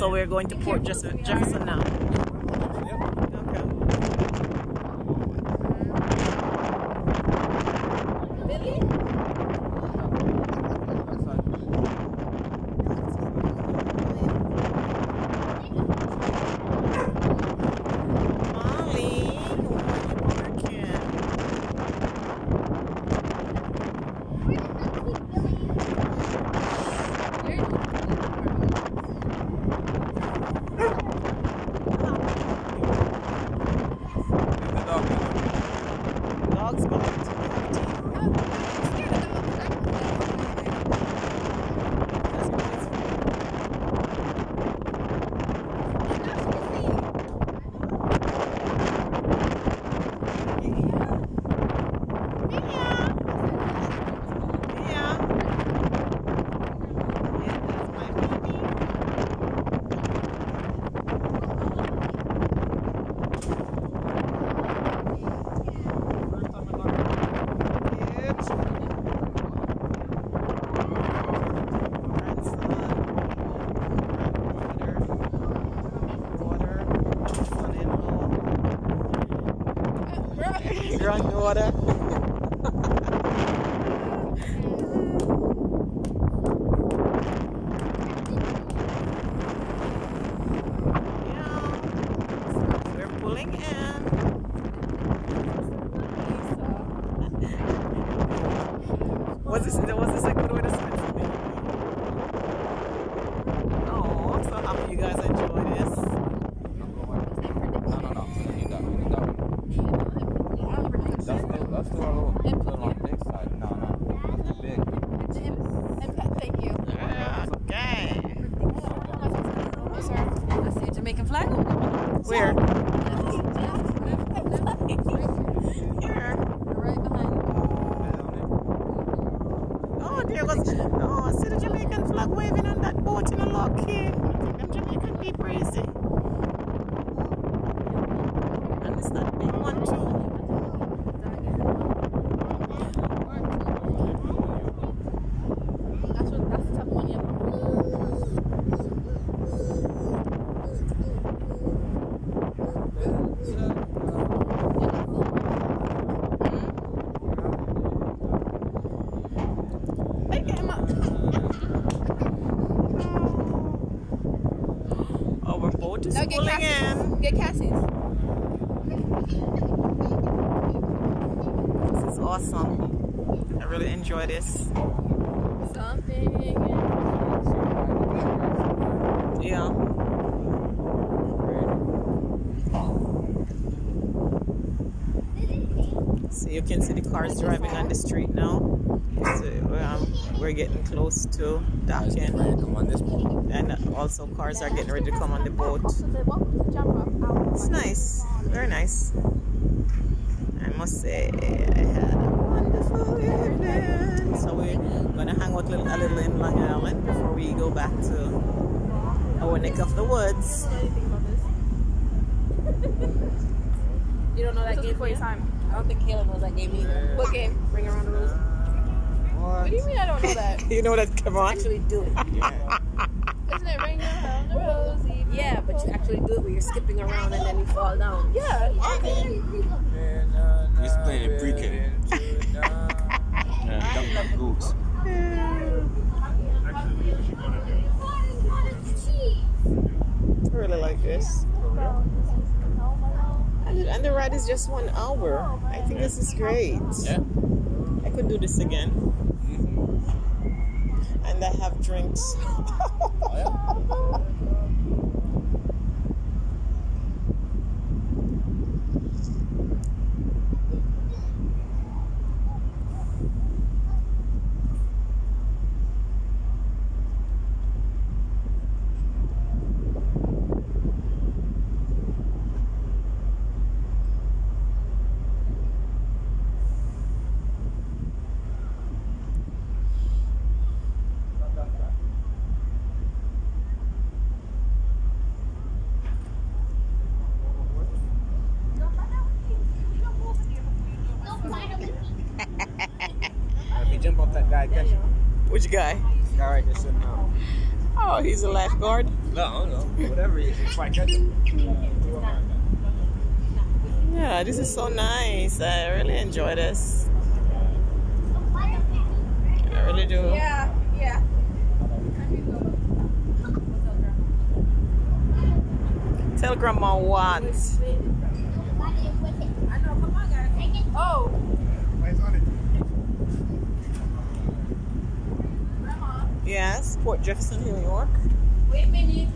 oh, we're going to Port Jefferson now. Granddaughter. Yeah. We're pulling in. Was this was this a good way to spend the day? Oh, I'm so happy you guys enjoy this. No, no, no. We need that. We need that one. That's still, that's still our little, little on the big side. No, no. That's too big. Thank you. Okay. I flag. Where? Here. Here. Right behind. Oh, there goes. Oh, I see the Jamaican flag waving on that boat in a lock here. I think them Jamaican people crazy. And it's that big one too. That's what. That's the type of one. Yeah. Hey, get him up. Our boat is Now get pulling in. Get Cassie's. This is awesome. I really enjoy this. Something. Yeah. So you can see the cars driving on the street now. So, um, we're getting close to Guys, get docking, ready to come on this one. and also cars are getting ready to come on the boat. Welcome to Jump It's nice, very nice. I must say, I had a wonderful evening. So we're gonna hang out a little, a little in Long Island before we go back to our neck of the woods. You don't know that game before your time. I don't think Kayla knows that game either. What game? Ring around the roses. What do you mean I don't know that? You know that? Come on. actually do it. Isn't it ring around the rosy? Yeah, but you actually do it where you're skipping around and then you fall down. Yeah. We used to play in pre-K. Yeah, Dunk Dunk Goose. I really like this. And the, ride is just one hour. I think this is great. Yeah. I could do this again. Mm-hmm. And I have drinks. Oh, yeah. If you jump off that guy, catch him. Which guy? Guy right there sitting down. Oh, he's a lifeguard. No, I don't know. Whatever it is, it's like catch him. Yeah, this is so nice. I really enjoy this. I really do. Yeah, yeah. Tell grandma what. Oh. Yes, Port Jefferson, New York. Wait a minute.